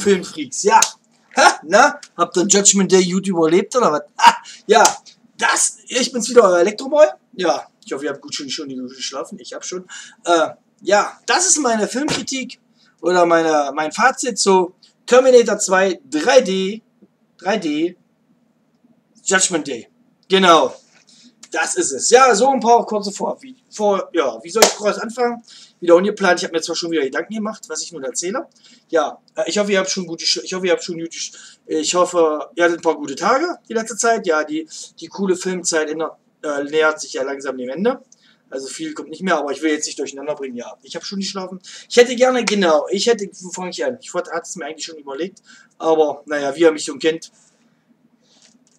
Filmfreaks. Ja. Ha, na, habt ihr Judgment Day YouTube überlebt oder was? Ah, ja, das, ich bin's wieder, euer Elektroboy. Ja, ich hoffe, ihr habt gut schon, schon geschlafen. Ich hab schon. Äh, ja, das ist meine Filmkritik oder meine, mein Fazit zu Terminator 2 3D, 3D, Judgment Day. Genau. Das ist es. Ja, so ein paar kurze vor. Wie, vor ja, wie soll ich groß anfangen? Wieder ungeplant. Ich habe mir zwar schon wieder Gedanken gemacht, was ich nun erzähle. Ja, äh, ich hoffe, ihr habt schon gute, ich hoffe, ihr habt schon gute, ich hoffe, ihr hattet ein paar gute Tage die letzte Zeit. Ja, die, die coole Filmzeit in äh, nähert sich ja langsam dem Ende. Also viel kommt nicht mehr, aber ich will jetzt nicht durcheinander bringen. Ja, ich habe schon geschlafen. Ich hätte gerne, genau, ich hätte, wo fange ich an? Ich hatte es mir eigentlich schon überlegt, aber naja, wie ihr mich schon kennt,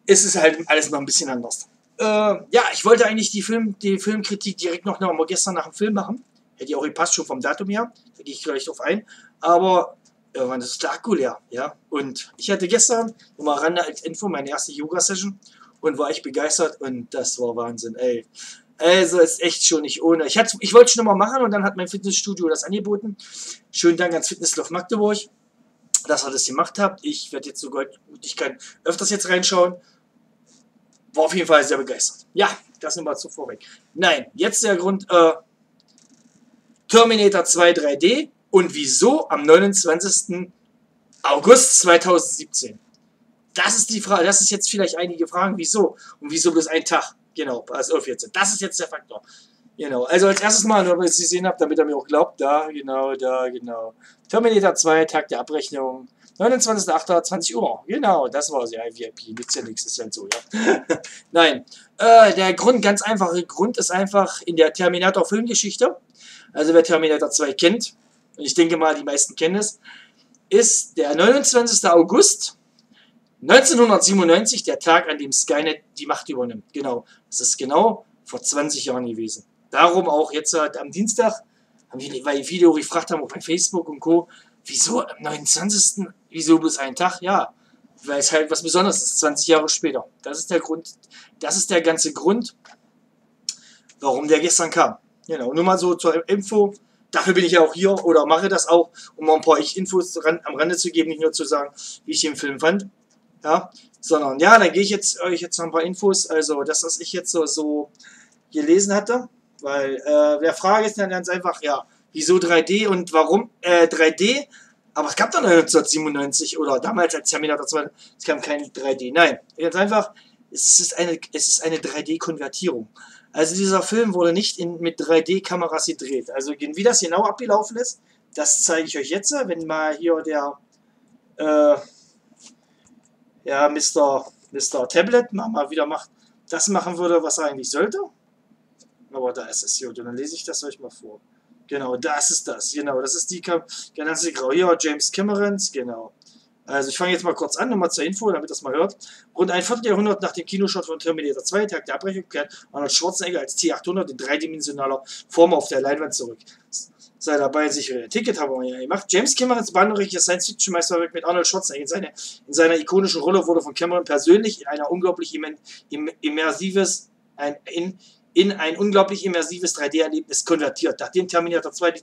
ist es halt alles noch ein bisschen anders. Äh, ja, ich wollte eigentlich die, Film, die Filmkritik direkt noch, noch gestern nach dem Film machen. Hätte auch gepasst, schon vom Datum her. Da gehe ich gleich drauf ein. Aber irgendwann ist es der Akku leer. Ja? Und ich hatte gestern, nur mal ran als Info, meine erste Yoga-Session und war echt begeistert und das war Wahnsinn, ey. Also ist echt schon nicht ohne. Ich, ich wollte schon mal machen und dann hat mein Fitnessstudio das angeboten. Schönen Dank ans Fitnesslauf Magdeburg, dass ihr das gemacht habt. Ich werde jetzt sogar, ich kann öfters jetzt reinschauen. War auf jeden Fall sehr begeistert. Ja, das nur mal zu vorweg. Nein, jetzt der Grund, äh, Terminator 2 3D und wieso am 29. August 2017. Das ist die Frage, das ist jetzt vielleicht einige Fragen, wieso? Und wieso bloß ein Tag? Genau, also 14. Das ist jetzt der Faktor. Genau, also als erstes Mal, nur weil ihr es gesehen habt, damit ihr mir auch glaubt, da, genau, da, genau. Terminator 2, Tag der Abrechnung, 29.08.20 Uhr. Genau, das war ja VIP. Nützt ja nichts, ist halt so, ja. Nein, äh, der Grund, ganz einfache Grund ist einfach in der Terminator-Filmgeschichte, also wer Terminator 2 kennt, und ich denke mal, die meisten kennen es, ist der 29. August 1997, der Tag, an dem Skynet die Macht übernimmt. Genau, das ist genau vor 20 Jahren gewesen. Darum auch jetzt halt am Dienstag, weil viele gefragt haben, auch bei Facebook und Co., wieso am 29. Wieso bloß einen Tag? Ja, weil es halt was Besonderes ist, 20 Jahre später. Das ist der Grund, das ist der ganze Grund, warum der gestern kam. Genau, nur mal so zur Info. Dafür bin ich ja auch hier oder mache das auch, um mal ein paar Infos am Rande zu geben, nicht nur zu sagen, wie ich den Film fand ja, sondern ja, dann gehe ich jetzt euch jetzt noch ein paar Infos, also das, was ich jetzt so, so gelesen hatte, weil äh, der Frage ist dann ganz einfach, ja, wieso 3D und warum äh, 3D? Aber es gab dann 1997 oder damals als Terminator 2, es kam kein 3D. Nein, ganz einfach, es ist eine, es ist eine 3D-Konvertierung. Also dieser Film wurde nicht in, mit 3D-Kameras gedreht. Also wie das genau abgelaufen ist, das zeige ich euch jetzt, wenn mal hier der äh, ja, Mr. Mr. Tablet mal wieder macht, das machen würde, was er eigentlich sollte. Aber da ist es gut. Und dann lese ich das euch mal vor. Genau, das ist das. Genau, das ist die ganze Grau. Hier, James Camerons, genau. Also ich fange jetzt mal kurz an, nochmal zur Info, damit das mal hört. Rund ein Vierteljahrhundert nach dem Kinoshot von Terminator 2, Tag der Abbrechung, kehrt Arnold Schwarzenegger als T800 in dreidimensionaler Form auf der Leinwand zurück sei dabei, sichere Ticket haben wir ja gemacht. James Camerons bahnbrechliches Science-Fiction-Meisterwerk mit Arnold Schwarzenegger in, seine, in seiner ikonischen Rolle wurde von Cameron persönlich in einer unglaublich immersives, ein, in, in ein unglaublich immersives 3D-Erlebnis konvertiert. Nachdem Terminator 2 die,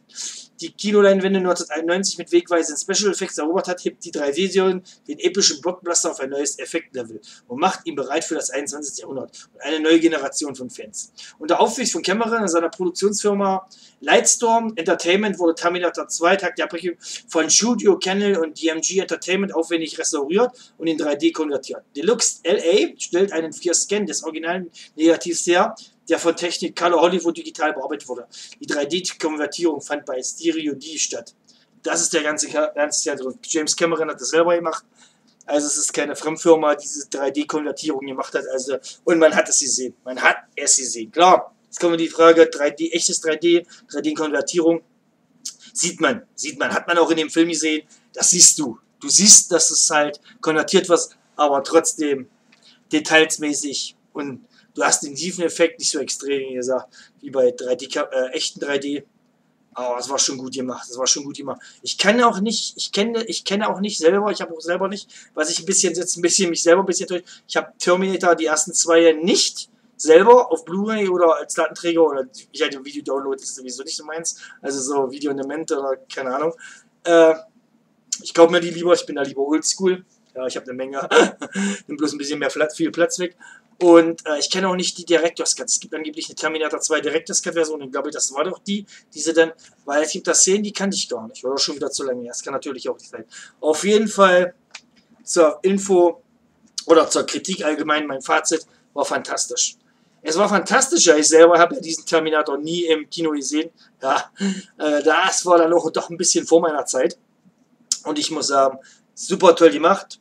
die Kinoleinwände 1991 mit wegweisenden Special Effects erobert hat, hebt die 3D-Version den epischen Blockbuster auf ein neues Effektlevel und macht ihn bereit für das 21. Jahrhundert und eine neue Generation von Fans. Unter Aufsicht von Cameron und seiner Produktionsfirma Lightstorm Entertainment wurde Terminator 2 Tag der Abbrechung von Studio Canal und DMG Entertainment aufwendig restauriert und in 3D konvertiert. Deluxe LA stellt einen 4-Scan des originalen Negativs her, der von Technik Color Hollywood digital bearbeitet wurde. Die 3D-Konvertierung fand bei Stereo D statt. Das ist der ganze, ganze Grund. James Cameron hat das selber gemacht. Also es ist keine Fremdfirma, die diese 3D-Konvertierung gemacht hat. Also, und man hat es gesehen. Man hat es gesehen. Klar, jetzt kommen wir die Frage, 3D, echtes 3D, 3D-Konvertierung. Sieht man, sieht man, hat man auch in dem Film gesehen. Das siehst du. Du siehst, dass es halt konvertiert wird, aber trotzdem detailsmäßig und Du hast den tiefen Effekt nicht so extrem, wie gesagt, wie bei 3D, äh, echten 3D. Aber es war schon gut gemacht. Es war schon gut gemacht. Ich kann auch nicht, ich kenne, ich kenne auch nicht selber, ich habe auch selber nicht, was ich ein bisschen jetzt ein bisschen mich selber ein bisschen durch. Ich habe Terminator die ersten zwei nicht selber auf Blu-ray oder als Datenträger oder ich hatte Video-Download, das ist sowieso nicht so meins. Also so Video on Demand oder keine Ahnung. Äh, Ich kaufe mir die lieber, ich bin da lieber oldschool. Ja, ich habe eine Menge, nimm bloß ein bisschen mehr Platz, viel Platz weg. Und äh, ich kenne auch nicht die Director's Cut. Es gibt angeblich eine Terminator 2 Director's Cut Version. Ich glaube, das war doch die, diese dann, weil es gibt da Szenen, die kannte ich gar nicht. War doch schon wieder zu lange her. Das kann natürlich auch nicht sein. Auf jeden Fall zur Info oder zur Kritik allgemein, mein Fazit war fantastisch. Es war fantastisch, ja, ich selber habe ja diesen Terminator nie im Kino gesehen. Ja, äh, das war dann auch doch ein bisschen vor meiner Zeit. Und ich muss sagen, super toll gemacht.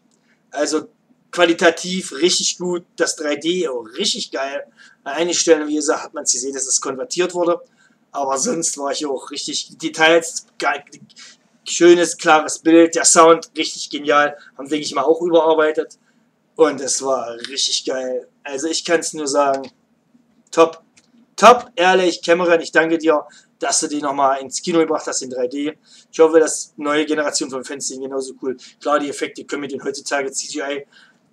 Also qualitativ richtig gut, das 3D auch richtig geil. An einigen Stellen, wie gesagt, hat man es gesehen, dass es konvertiert wurde. Aber sonst war ich auch richtig Details, geil, schönes, klares Bild, der Sound richtig genial. Haben, denke ich mal, auch überarbeitet. Und es war richtig geil. Also ich kann es nur sagen, top. Top, ehrlich, Cameron, ich danke dir, dass du die nochmal ins Kino gebracht hast in 3D. Ich hoffe, dass neue Generation von Fans sind genauso cool. Klar, die Effekte können mit den heutzutage CGI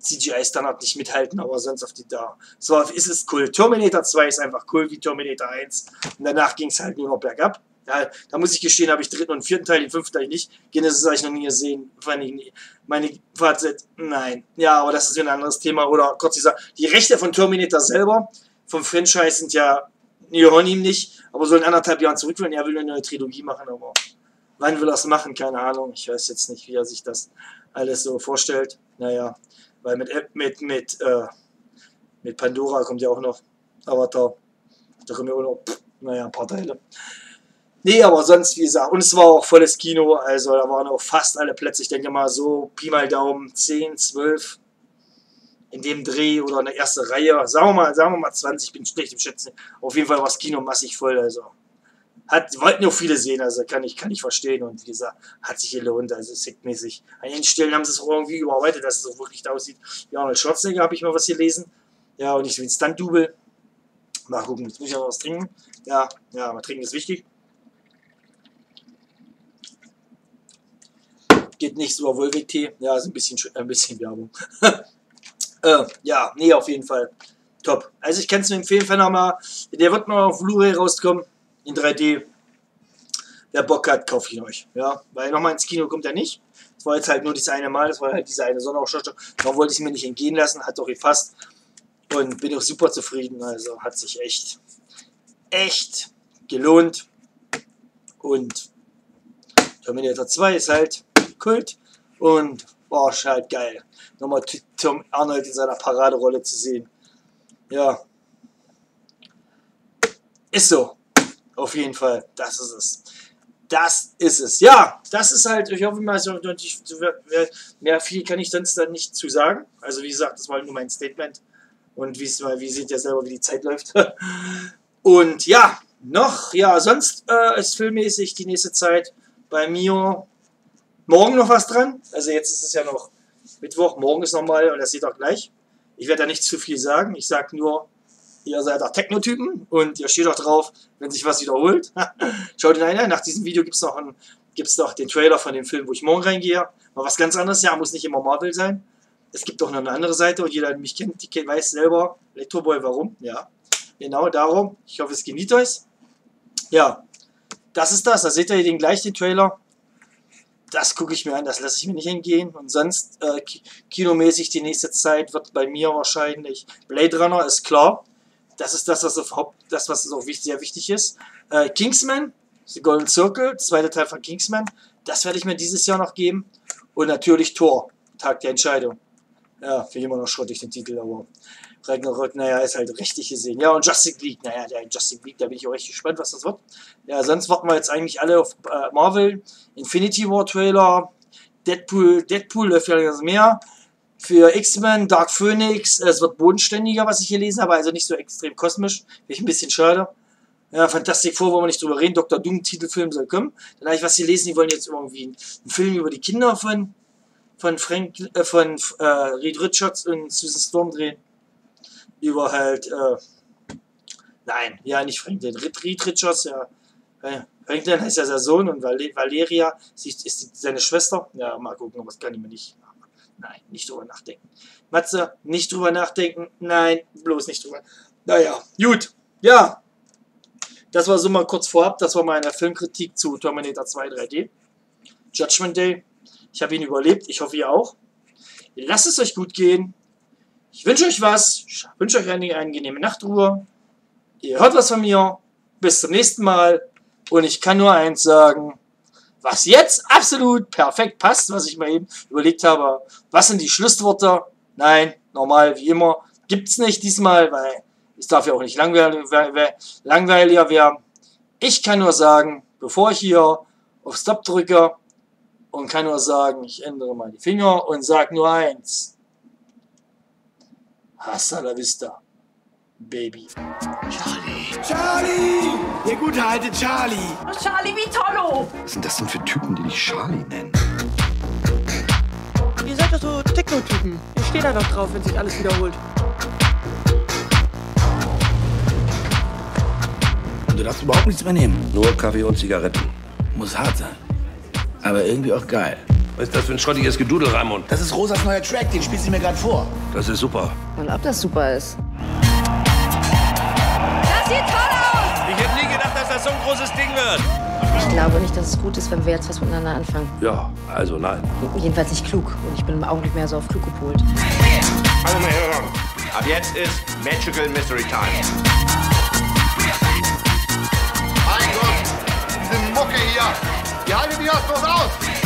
CGI-Standard nicht mithalten, aber sonst auf die da. So ist es cool. Terminator 2 ist einfach cool wie Terminator 1. Und danach ging es halt nur noch bergab. Ja, da muss ich gestehen, habe ich dritten und vierten Teil, den fünften Teil nicht. Genesis habe ich noch nie gesehen. Meine Fazit, nein. Ja, aber das ist ein anderes Thema. Oder kurz gesagt, die Rechte von Terminator selber, vom Franchise sind ja, die gehören ihm nicht, aber so in anderthalb Jahren zurück will. Er will eine neue Trilogie machen, aber wann will er es machen? Keine Ahnung. Ich weiß jetzt nicht, wie er sich das alles so vorstellt. Naja, weil mit, mit, mit, äh, mit Pandora kommt ja auch noch Avatar. Da kommen ja auch noch, pff, naja, ein paar Teile. Nee, aber sonst, wie gesagt, und es war auch volles Kino, also da waren auch fast alle Plätze, ich denke mal so, Pi mal Daumen, 10, 12 in dem Dreh oder in der ersten Reihe, sagen wir mal, sagen wir mal 20, ich bin schlecht im Schätzen. Auf jeden Fall war das Kino massig voll, also hat, wollten auch viele sehen, also kann ich, kann ich verstehen. Und wie gesagt, hat sich gelohnt, also sickmäßig. An den Stellen haben sie es auch irgendwie überarbeitet, dass es auch wirklich da aussieht. Ja, Arnold Schwarzenegger habe ich mal was gelesen. Ja, und nicht so wie ein Stunt-Double. Mal gucken, jetzt muss ich noch was trinken. Ja, ja, mal trinken ist wichtig. Geht nicht so Wolwig-Tee. Ja, ist ein bisschen, ein bisschen Werbung. äh, ja, nee, auf jeden Fall. Top. Also ich kann es nur empfehlen, wenn er mal, der wird mal auf Blu-ray rauskommen in 3D. Wer Bock hat, kauft ihn euch. Ja, weil nochmal ins Kino kommt er nicht. Das war jetzt halt nur dieses eine Mal, das war halt diese eine Sonnenausstattung. Da wollte ich es mir nicht entgehen lassen, hat doch gefasst. Und bin auch super zufrieden. Also hat sich echt, echt gelohnt. Und Terminator 2 ist halt Kult. Und war halt geil. Nochmal Tom Arnold in seiner Paraderolle zu sehen. Ja. Ist so. Auf jeden Fall, das ist es. Das ist es. Ja, das ist halt, ich hoffe mal, so, mehr viel kann ich sonst dann nicht zu sagen. Also wie gesagt, das war nur mein Statement. Und wie, wie seht ihr selber, wie die Zeit läuft. Und ja, noch, ja, sonst äh, ist filmmäßig die nächste Zeit bei mir morgen noch was dran. Also jetzt ist es ja noch Mittwoch, morgen ist nochmal, und das seht ihr auch gleich. Ich werde da nicht zu viel sagen. Ich sage nur, ihr seid auch Technotypen und ihr steht auch drauf, wenn sich was wiederholt. Schaut ihn ein, nach diesem Video gibt es noch, noch den Trailer von dem Film, wo ich morgen reingehe. Mal was ganz anderes, ja, muss nicht immer Marvel sein. Es gibt auch noch eine andere Seite und jeder, der mich kennt, die weiß selber, Elektroboy, warum, ja. Genau darum. Ich hoffe, es genießt euch. Ja, das ist das. Da seht ihr den gleich, den Trailer. Das gucke ich mir an, das lasse ich mir nicht entgehen. Und sonst, äh, kinomäßig die nächste Zeit wird bei mir wahrscheinlich Blade Runner, ist klar. Das ist das, was, auf das, was auch wichtig, sehr wichtig ist. Äh, Kingsman, The Golden Circle, zweiter Teil von Kingsman. Das werde ich mir dieses Jahr noch geben. Und natürlich Thor, Tag der Entscheidung. Ja, finde immer noch schrottig den Titel, aber Ragnarök, naja, ist halt richtig gesehen. Ja, und Justice League, naja, der Justice League, da bin ich auch echt gespannt, was das wird. Ja, sonst warten wir jetzt eigentlich alle auf äh, Marvel, Infinity War Trailer, Deadpool, Deadpool läuft ja mehr für X-Men, Dark Phoenix. Es wird bodenständiger, was ich hier lese, aber also nicht so extrem kosmisch. Finde ich ein bisschen schade. Ja, Fantastic Four wollen wir nicht drüber reden. Dr. Doom Titelfilm soll kommen. Dann habe ich was hier lesen, die wollen jetzt irgendwie einen, Film über die Kinder von, von Frank, äh, von äh, Reed Richards und Susan Storm drehen. Über halt, äh, nein, ja, nicht Franklin. Reed Richards, ja. Äh, Franklin heißt ja sein Sohn und Valeria ist, ist seine Schwester. Ja, mal gucken, aber das kann ich mir nicht Nein, nicht drüber nachdenken. Matze, nicht drüber nachdenken. Nein, bloß nicht drüber. Naja, gut. Ja, das war so mal kurz vorab. Das war meine Filmkritik zu Terminator 2 3D. Judgment Day. Ich habe ihn überlebt. Ich hoffe, ihr auch. Lasst es euch gut gehen. Ich wünsche euch was. Ich wünsche euch eine angenehme Nachtruhe. Ihr hört was von mir. Bis zum nächsten Mal. Und ich kann nur eins sagen. Was jetzt absolut perfekt passt, was ich mir eben überlegt habe. Was sind die Schlussworte? Nein, normal wie immer. Gibt's nicht diesmal, weil es darf ja auch nicht langweiliger werden. Ich kann nur sagen, bevor ich hier auf Stop drücke und kann nur sagen, ich ändere mal die Finger und sage nur eins. Hasta la vista, Baby. Charlie! Charlie! Der gute alte Charlie! Charlie Vitolo! Was sind das denn für Typen, die dich Charlie nennen? Ihr seid doch so Techno-Typen. Ihr steht da doch drauf, wenn sich alles wiederholt. Und du darfst überhaupt nichts mehr nehmen. Nur Kaffee und Zigaretten. Muss hart sein. Aber irgendwie auch geil. Was ist das für ein schrottiges Gedudel, Raimund? Das ist Rosas neuer Track, den spielt sie mir gerade vor. Das ist super. Und ob das super ist. Das sieht toll aus! Ich hätte nie gedacht, dass das so ein großes Ding wird. Ich glaube nicht, dass es gut ist, wenn wir jetzt was miteinander anfangen. Ja, also nein. Jedenfalls nicht klug. Und ich bin im Augenblick mehr so auf klug gepolt. Also meine Herren, ab jetzt ist Magical Mystery Time. Mein Gott, diese Mucke hier. Wie haltet ihr das bloß aus?